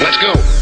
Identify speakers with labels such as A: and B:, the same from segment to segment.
A: Let's go.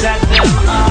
B: set them up.